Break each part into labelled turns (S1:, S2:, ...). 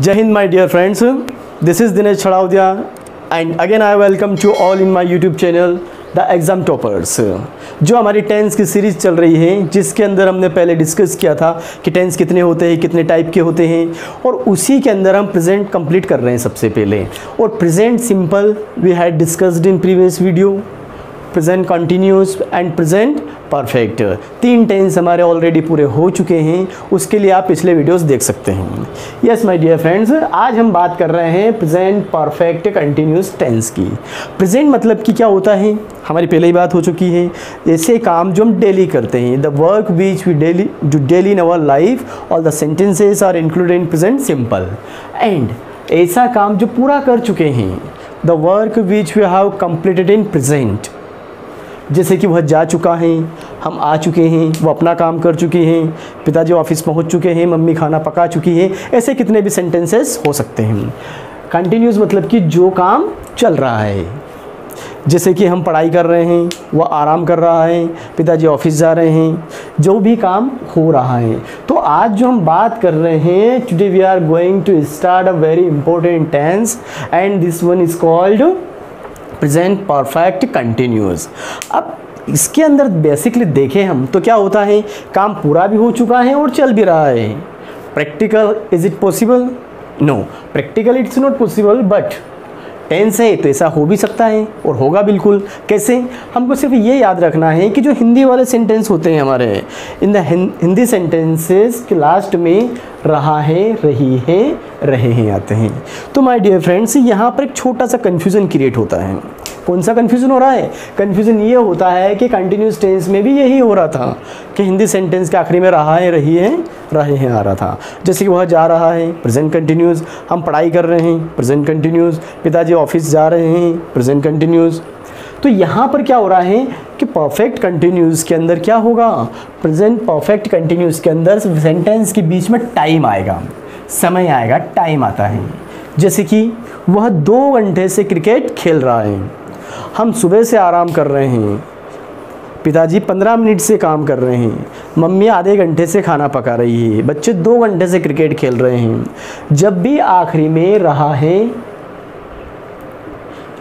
S1: Jai Hind, my dear friends. This is Dinesh Chadaudia, and again I welcome you all in my YouTube channel, The Exam Toppers. जो हमारी tense की series चल रही है जिसके अंदर हमने पहले डिस्कस किया था कि टेंस कितने होते हैं कितने टाइप के होते हैं और उसी के अंदर हम प्रेजेंट कंप्लीट कर रहे हैं सबसे पहले और present simple we had discussed in previous video present continuous and present perfect तीन टेंस हमारे ऑलरेडी पूरे हो चुके हैं, उसके लिए आप पिछले वीडियोस देख सकते हैं। यस माय डियर फ्रेंड्स आज हम बात कर रहे हैं प्रेजेंट परफेक्ट कंटिन्यूस टेंस की। प्रेजेंट मतलब कि क्या होता है? हमारी पहले ही बात हो चुकी है। ऐसे काम जो हम डेली करते हैं the work which we daily जो daily in our life all the sentences are included in present simple and ऐसा काम जो पूरा कर चुके हैं the work which we have completed in present जैसे कि वह जा चुका है, हम आ चुके हैं, वो अपना काम कर चुके हैं, पिताजी ऑफ़िस पहुँच चुके हैं, मम्मी खाना पका चुकी है, ऐसे कितने भी सेंटेंसेस हो सकते हैं। कंटिन्यूस मतलब कि जो काम चल रहा है। जैसे कि हम पढ़ाई कर रहे हैं, वह आराम कर रहा है, पिताजी ऑफ़िस जा रहे हैं, जो भी काम हो रहा है। तो आज जो हम बात कर रहे हैं today we are going to start a very important tense and this one is called present perfect continuous अब इसके अंदर बेसिकली देखें हम तो क्या होता है? काम पूरा भी हो चुका है और चल भी रहा है। Practical is it possible no practical it's not possible but tense है तो ऐसा हो भी सकता है और होगा बिल्कुल। कैसे? हमको सिर्फ़ ये याद रखना है कि जो हिंदी वाले सेंटेंस होते हैं हमारे, इन द हिंदी सेंटेंसेस के लास्ट में रहा है, रही है, रहे हैं, आते हैं। तो माय डियर फ्रेंड्स यहाँ पर एक छोटा सा कन्फ्यूज़न क्रिएट होता है। कौन सा कन्फ्यूज़न हो रहा है? कन्फ्यूज़न ये होता है कि कंटिन्यूस टेंस में भी यही हो रहा था कि हिंदी सेंटेंस के आखिरी में रहा है, रही है, रहे हैं आ रहा था। जैसे कि वह जा रहा है प्रेजेंट कंटिन्यूस हम पढ़ाई कर रहे हैं प्रेजेंट कंटिन्यूस पिताजी ऑफ़िस जा रहे हैं प्रेजेंट कंटिन्यूस तो यहाँ पर क्या हो रहा है कि परफेक्ट कंटिन्यूस के अंदर क्या होगा? प्रेजेंट परफेक्ट कंटिन्यूस के अंदर सेंटेंस के बीच में टाइम आएगा। समय आएगा टाइम आता है। जैसे कि वह दो घंटे से क्रिकेट खेल रहा है। हम सुबह से आराम कर रहे हैं। पिताजी पंद्रह मिनट से काम कर रहे हैं। मम्मी आधे घंटे से खाना पका रही है। बच्चे दो घंटे से क्रिकेट खेल रहे हैं। जब भी आखिरी में रहा है,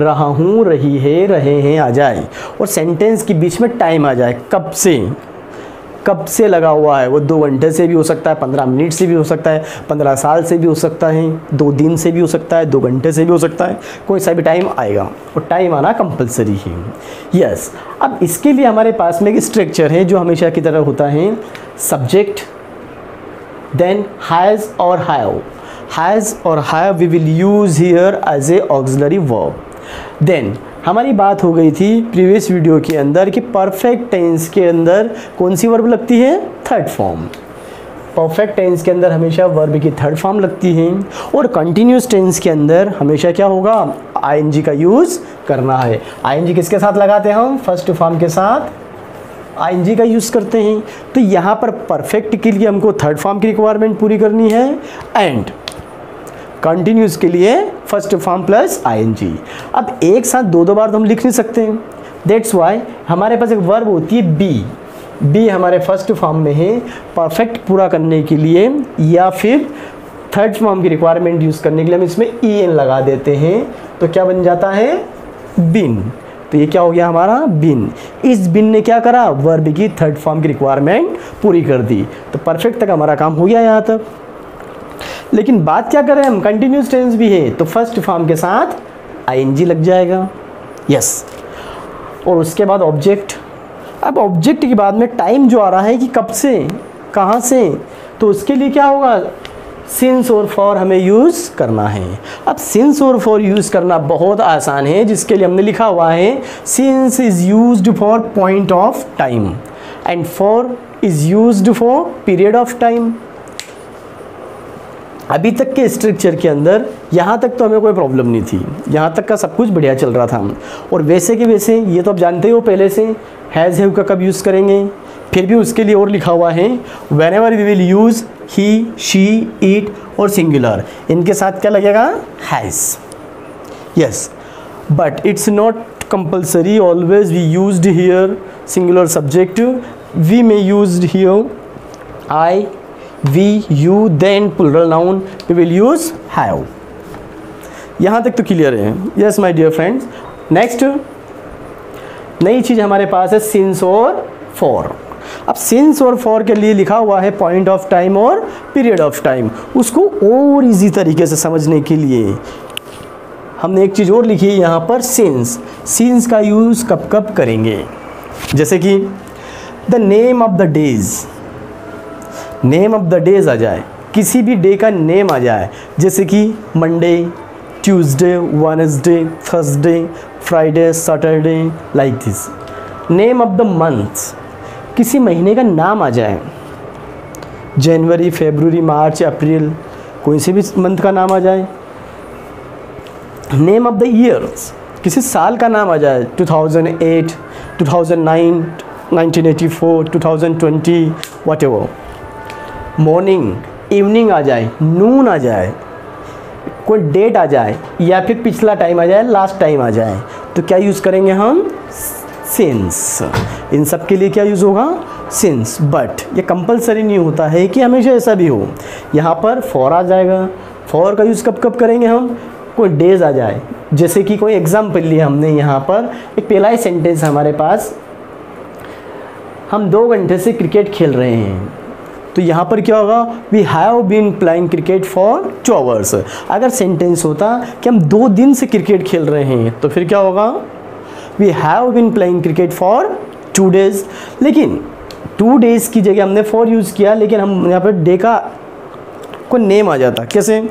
S1: रहा हूँ, रही है, रहे हैं, आ जाए। और सेंटेंस के बीच में टाइम आ जाए, कब से? कब से लगा हुआ है? वो दो घंटे से भी हो सकता है, पंद्रह मिनट से भी हो सकता है, पंद्रह साल से भी हो सकता है, दो दिन से भी हो सकता है, दो घंटे से भी हो सकता है, कोई सा भी टाइम आएगा। और टाइम आना कंपलसरी है। यस अब इसके लिए हमारे पास में एक स्ट्रक्चर है जो हमेशा की तरह होता है सब्जेक्ट देन हैज़ और हैव हैज़ और have we will use here as a auxiliary verb then हमारी बात हो गई थी प्रीवियस वीडियो के अंदर कि परफेक्ट टेंस के अंदर कौन सी वर्ब लगती है? थर्ड फॉर्म परफेक्ट टेंस के अंदर हमेशा वर्ब की थर्ड फॉर्म लगती है और कंटिन्यूस टेंस के अंदर हमेशा क्या होगा? आईएनजी का यूज़ करना है। आईएनजी किसके साथ लगाते हैं हम? फ़र्स्ट फॉर्म के साथ आईएनजी का यूज़ करते हैं। तो यहाँ पर परफेक्ट के लिए हमको थर्ड फॉर्म की रिक्वायरमेंट पूरी करनी है। एंड कंटिन्यूस के लिए फ़र्स्ट फॉर्म प्लस आईएनजी अब एक साथ दो दो बार तो हम लिख नहीं सकते दैट्स वाई हमारे पास एक वर्ब होती है बी बी हमारे फ़र्स्ट फॉर्म में है। परफेक्ट पूरा करने के लिए या फिर थर्ड फॉर्म की रिक्वायरमेंट यूज़ करने के लिए हम इसमें ई एन लगा देते हैं। तो क्या बन जाता है? बिन तो ये क्या हो गया हमारा? बिन इस बिन ने क्या करा? वर्ब की थर्ड फॉर्म की रिक्वायरमेंट पूरी कर दी। तो परफेक्ट तक हमारा काम हो गया यहाँ तक। लेकिन बात क्या करें हम? कंटिन्यूस टेंस भी है तो फ़र्स्ट फॉर्म के साथ आईएनजी लग जाएगा। Yes yes. और उसके बाद ऑब्जेक्ट अब ऑब्जेक्ट के बाद में टाइम जो आ रहा है कि कब से, कहाँ से तो उसके लिए क्या होगा? सिंस और फॉर हमें यूज़ करना है। अब सिंस और फॉर यूज़ करना बहुत आसान है, जिसके लिए हमने लिखा हुआ है since is used for point of time and for is used for period of time अभी तक के स्ट्रक्चर के अंदर, यहाँ तक तो हमें कोई प्रॉब्लम नहीं थी। यहाँ तक का सब कुछ बढ़िया चल रहा था। और वैसे के वैसे, ये तो आप जानते हो पहले से हैज़ हैव का कब यूज़ करेंगे? फिर भी उसके लिए और लिखा हुआ है whenever we will use he she it और सिंगुलर इनके साथ क्या लगेगा? Has yes but it's not compulsory always we use here singular subject we may use here I we you then plural noun, we will use have. यहाँ तक तो clear है। Yes my dear friends next नई चीज़ हमारे पास है since और for अब सिंस और फॉर के लिए लिखा हुआ है पॉइंट ऑफ़ टाइम और पीरियड ऑफ़ टाइम उसको और इजी तरीके से समझने के लिए हमने एक चीज़ और लिखी है यहाँ पर सिंस सिंस का यूज़ कब कब करेंगे? जैसे कि the name of the days name of the days आ जाए किसी भी डे का नेम आ जाए जैसे कि Monday Tuesday Wednesday Thursday Friday Saturday like this name of the month किसी महीने का नाम आ जाए। जनवरी फेबररी मार्च अप्रैल कोई से भी मंथ का नाम आ जाए। नेम ऑफ़ द ईयर्स किसी साल का नाम आ जाए। 2008, 2009, 1984, 2020, वट एवर मॉर्निंग इवनिंग आ जाए नून आ जाए, कोई डेट आ जाए, या फिर पिछला टाइम आ जाए लास्ट टाइम आ जाए तो क्या यूज़ करेंगे हम? सिंस इन सब के लिए क्या यूज़ होगा? सिंस बट ये कंपलसरी नहीं होता है कि हमेशा ऐसा भी हो। यहाँ पर फॉर आ जाएगा। फॉर का यूज़ कब कब करेंगे हम? कोई डेज़ आ जाए। जैसे कि कोई एग्ज़ाम्पल लिया हमने यहाँ पर। एक पहला ही सेंटेंस हमारे पास। हम दो घंटे से क्रिकेट खेल रहे हैं। तो यहाँ पर क्या होगा? We have been playing cricket for two hours अगर सेंटेंस होता कि हम दो दिन से क्रिकेट खेल रहे हैं तो फिर क्या होगा? We have been playing cricket for two days लेकिन टू डेज़ की जगह हमने फॉर यूज़ किया, लेकिन हम यहाँ पर डे का को नेम आ जाता। कैसे?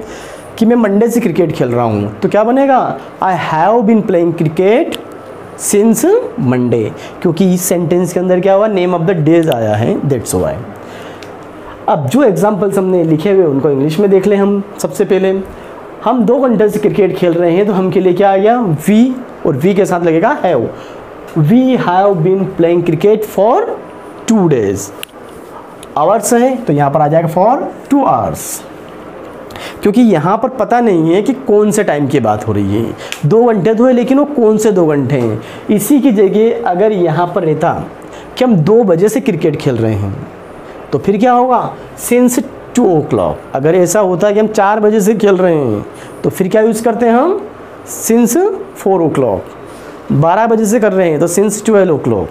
S1: कि मैं मंडे से क्रिकेट खेल रहा हूँ तो क्या बनेगा? I have been playing cricket since Monday क्योंकि इस सेंटेंस के अंदर क्या हुआ? नेम ऑफ़ द डेज़ आया है दैट्स वाई अब जो एग्जाम्पल्स हमने लिखे हुए उनको इंग्लिश में देख लें हम सबसे पहले। हम दो घंटे से क्रिकेट खेल रहे हैं तो हम के लिए क्या आ गया वी और वी के साथ लगेगा have we have been playing cricket for two days hours है तो यहाँ पर आ जाएगा फॉर टू आवर्स क्योंकि यहाँ पर पता नहीं है कि कौन से टाइम की बात हो रही है। दो घंटे तो है, लेकिन वो कौन से दो घंटे हैं? इसी की जगह अगर यहाँ पर रहता कि हम दो बजे से क्रिकेट खेल रहे हैं तो फिर क्या होगा? सिंस टू ओ क्लॉक अगर ऐसा होता है कि हम चार बजे से खेल रहे हैं तो फिर क्या यूज़ करते हैं हम? सिंस फोर ओ क्लॉक बारह बजे से कर रहे हैं तो since twelve o'clock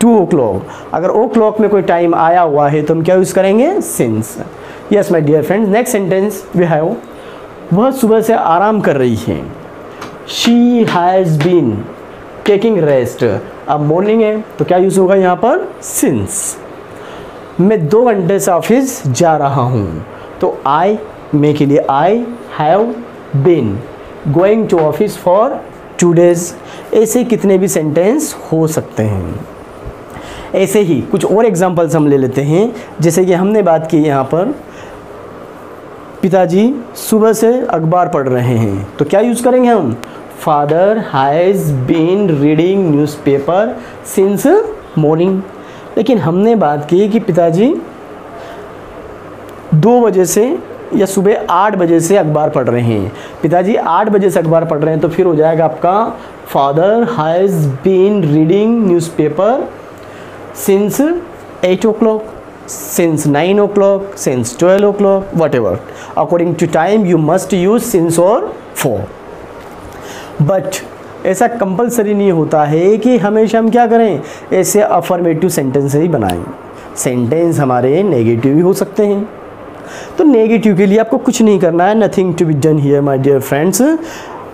S1: two o'clock अगर ओ क्लॉक में कोई टाइम आया हुआ है तो हम क्या यूज़ करेंगे? Since yes my dear friends next sentence we have वह सुबह से आराम कर रही है। She has been taking rest अब मॉर्निंग है तो क्या यूज़ होगा यहाँ पर? सिंस मैं दो घंटे से ऑफ़िस जा रहा हूँ। तो आई मे के लिए I have been going to office for two days ऐसे कितने भी सेंटेंस हो सकते हैं। ऐसे ही कुछ और एग्जांपल्स हम ले लेते हैं। जैसे कि हमने बात की यहाँ पर, पिताजी सुबह से अखबार पढ़ रहे हैं। तो क्या यूज़ करेंगे हम? Father has been reading newspaper since morning लेकिन हमने बात की कि पिताजी दो बजे से या सुबह आठ बजे से अखबार पढ़ रहे हैं पिताजी आठ बजे से अखबार पढ़ रहे हैं तो फिर हो जाएगा आपका father has been reading newspaper since eight o'clock since 9 o'clock, since 12 o'clock, whatever. According to time, you must use since or for. But ऐसा कंपलसरी नहीं होता है कि हमेशा हम क्या करें? ऐसे अफर्मेटिव सेंटेंस ही बनाएँ। सेंटेंस हमारे नेगेटिव भी हो सकते हैं। तो नेगेटिव के लिए आपको कुछ नहीं करना है। Nothing to be done here my dear friends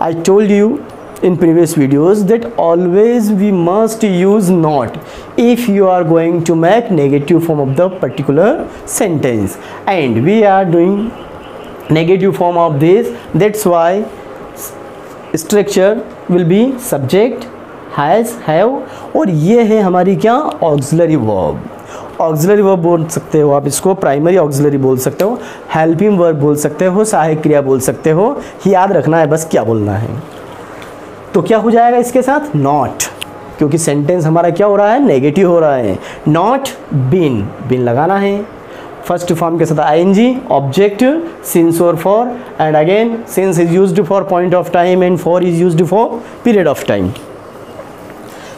S1: I told you in previous videos that always we must use not if you are going to make negative form of the particular sentence and we are doing negative form of this that's why structure will be subject has have और ये है हमारी क्या? Auxiliary verb auxiliary verb बोल सकते हो आप इसको प्राइमरी ऑक्सिलरी बोल सकते हो हेल्पिंग वर्ब बोल सकते हो सहायक क्रिया बोल सकते हो याद रखना है बस क्या बोलना है। तो क्या हो जाएगा इसके साथ? नॉट क्योंकि सेंटेंस हमारा क्या हो रहा है? नेगेटिव हो रहा है। नॉट बिन बिन लगाना है। फ़र्स्ट फॉर्म के साथ I N G object since और for and again since is use for point of time and for is use for period of time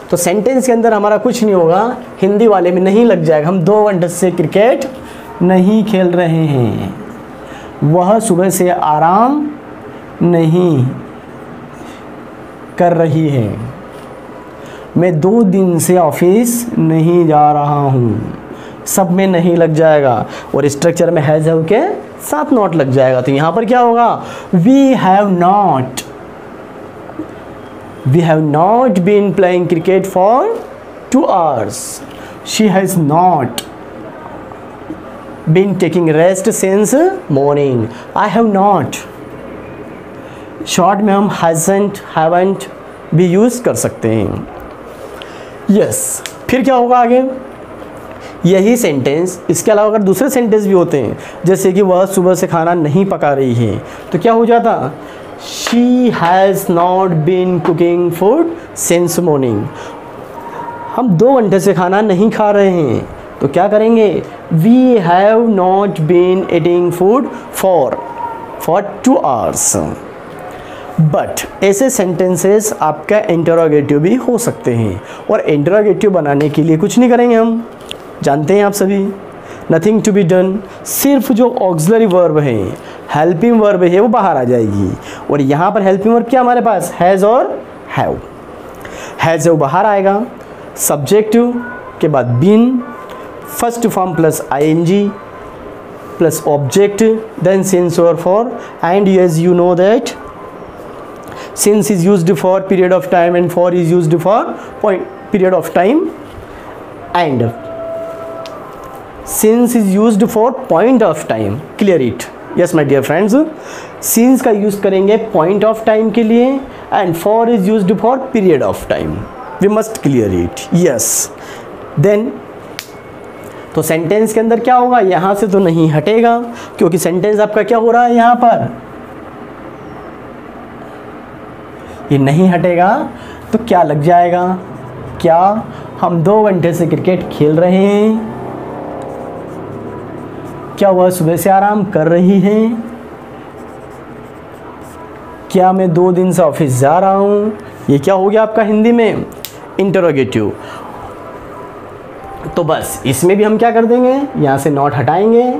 S1: तो सेंटेंस के अंदर हमारा कुछ नहीं होगा, हिंदी वाले में नहीं लग जाएगा। हम दो घंटे से क्रिकेट नहीं खेल रहे हैं। वह सुबह से आराम नहीं कर रही है। मैं दो दिन से ऑफ़िस नहीं जा रहा हूँ। सब में नहीं लग जाएगा और स्ट्रक्चर में हैज़ हैव के साथ नॉट लग जाएगा। तो यहाँ पर क्या होगा? We have not we have not been playing cricket for two hours she has not been taking rest since morning I have not short में हम हैजेंट हैवेंट भी यूज़ कर सकते हैं। Yes yes. फिर क्या होगा आगे? यही सेंटेंस इसके अलावा अगर दूसरे सेंटेंस भी होते हैं, जैसे कि वह सुबह से खाना नहीं पका रही है तो क्या हो जाता? She has not been cooking food since morning हम दो घंटे से खाना नहीं खा रहे हैं तो क्या करेंगे? We have not been eating food for for two hours but ऐसे सेंटेंसेस आपका इंटरोगेटिव भी हो सकते हैं, और इंटरोगेटिव बनाने के लिए कुछ नहीं करेंगे हम। जानते हैं आप सभी? नथिंग टू बी डन सिर्फ़ जो ऑक्सिलरी वर्ब है हेल्पिंग वर्ब है, वो बाहर आ जाएगी। और यहाँ पर हेल्पिंग वर्ब क्या हमारे पास? हैज़ और हैव हैज़ वो बाहर आएगा। सब्जेक्टिव के बाद been first form plus I N G plus object then since और for and as you know that since is used for period of time and for is used for point, period of time since is use for point of time clear it yes my dear friends since का use करेंगे point of time के लिए and for is use for period of time we must clear it yes then तो sentence के अंदर क्या होगा? यहाँ से तो नहीं हटेगा, क्योंकि सेंटेंस आपका क्या हो रहा है यहाँ पर? ये नहीं हटेगा तो क्या लग जाएगा? क्या हम दो घंटे से क्रिकेट खेल रहे हैं? क्या वह सुबह से आराम कर रही है? क्या मैं दो दिन से ऑफ़िस जा रहा हूँ? ये क्या हो गया आपका हिंदी में? इंटरोगेटिव तो बस, इसमें भी हम क्या कर देंगे? यहाँ से नॉट हटाएँगे।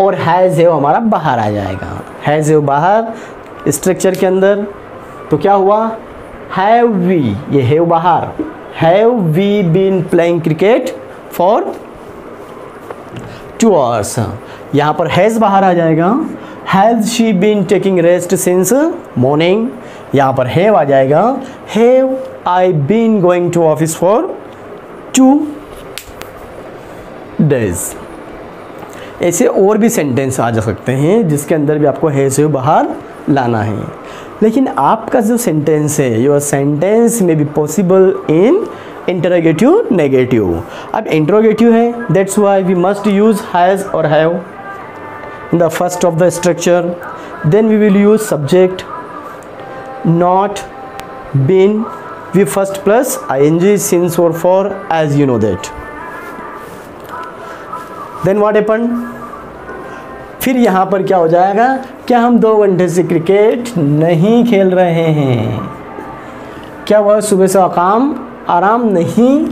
S1: और हैज़ है हमारा बाहर आ जाएगा। हैज़ है बाहर स्ट्रक्चर के अंदर। तो क्या हुआ? हैव वी ये हैव बाहर। Have we been playing cricket for two hours यहाँ पर हैज़ बाहर आ जाएगा। Has she been taking rest since morning यहाँ पर हैव आ जाएगा। Have I been going to office for two days ऐसे और भी सेंटेंस आ जा सकते हैं, जिसके अंदर भी आपको हैज़ बाहर लाना है। लेकिन आपका जो सेंटेंस है योर सेंटेंस में be possible in interrogative negative अब इंटरोगेटिव है that's why we must use has और have in the first of the structure then we will use subject not been V first plus I N G since और for as you know that then what happen फिर यहाँ पर क्या हो जाएगा? क्या हम दो घंटे से क्रिकेट नहीं खेल रहे हैं? क्या वह सुबह से काम आराम नहीं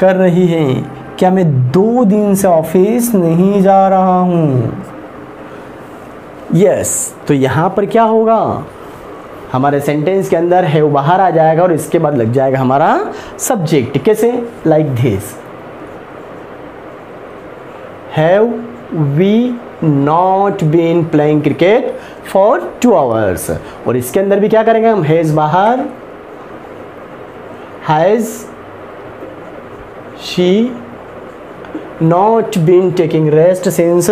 S1: कर रही है। क्या मैं दो दिन से ऑफ़िस नहीं जा रहा हूँ? यस yes, तो यहाँ पर क्या होगा? हमारे सेंटेंस के अंदर है वो बाहर आ जाएगा और इसके बाद लग जाएगा हमारा सब्जेक्ट कैसे like this have we not been playing cricket for two hours और इसके अंदर भी क्या करेंगे हम? हैज़ बाहर has she not been taking rest since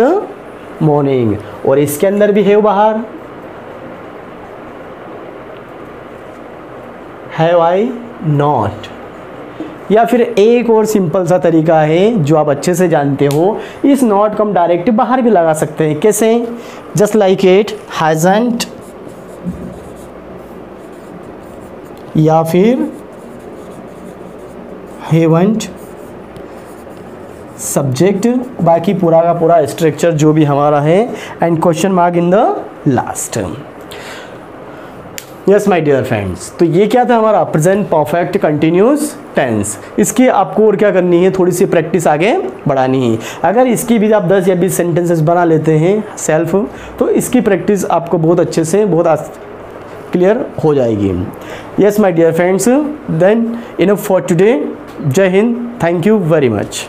S1: morning और इसके अंदर भी है बाहर। हैव आई नॉट या फिर एक और सिंपल सा तरीका है जो आप अच्छे से जानते हो। इस नॉट को हम डायरेक्ट बाहर भी लगा सकते हैं। कैसे? जस्ट लाइक इट हैजेंट या फिर हेवेंट सब्जेक्ट बाकी पूरा का पूरा स्ट्रक्चर जो भी हमारा है and question mark in the last yes my dear friends तो ये क्या था हमारा? प्रेजेंट परफेक्ट कंटिन्यूस टेंस इसकी आपको और क्या करनी है? थोड़ी सी प्रैक्टिस आगे बढ़ानी है। अगर इसकी भी आप 10 या 20 सेंटेंसेस बना लेते हैं सेल्फ तो इसकी प्रैक्टिस आपको बहुत अच्छे से, बहुत क्लियर हो जाएगी। Yes my dear friends then enough for today Jai Hind thank you very much.